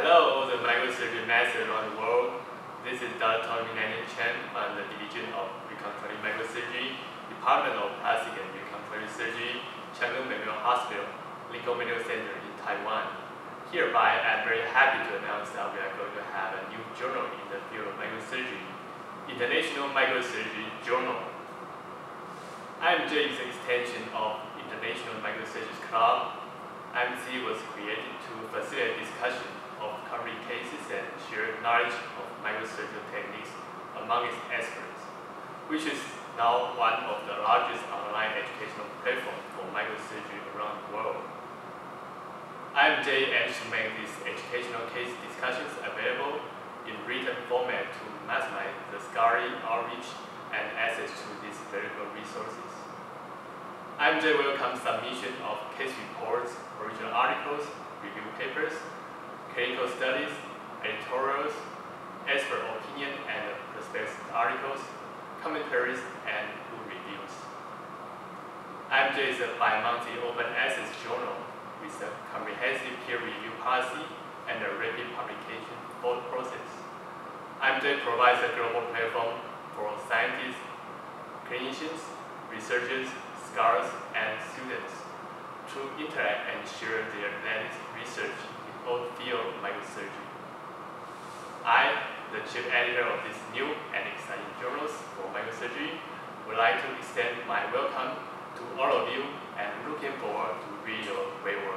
Hello, all the microsurgery masters around the world. This is Dr. Nai-Jen Chang from the Division of Reconstructive Microsurgery, Department of Plastic and Reconstructive Surgery, Chang Gung Memorial Hospital, Linkou Medical Center in Taiwan. Hereby, I'm very happy to announce that we are going to have a new journal in the field of microsurgery, International Microsurgery Journal. IMJ is an extension of International Microsurgery Club. IMC was created to facilitate discussion of current cases and share knowledge of microsurgical techniques among its experts, which is now one of the largest online educational platforms for microsurgery around the world. IMJ aims to make these educational case discussions available in written format to maximize the scholarly outreach and access to these valuable resources. IMJ welcomes submission of case reports, original articles, review papers, clinical studies, editorials, expert opinion and prospectus articles, commentaries, and book reviews. IMJ is a bi-monthly open access journal with a comprehensive peer review policy and a rapid publication process. IMJ provides a global platform for scientists, clinicians, researchers, scholars, and students to interact and share their latest research all field microsurgery. I, the chief editor of this new and exciting journals for microsurgery, would like to extend my welcome to all of you and looking forward to read your great works.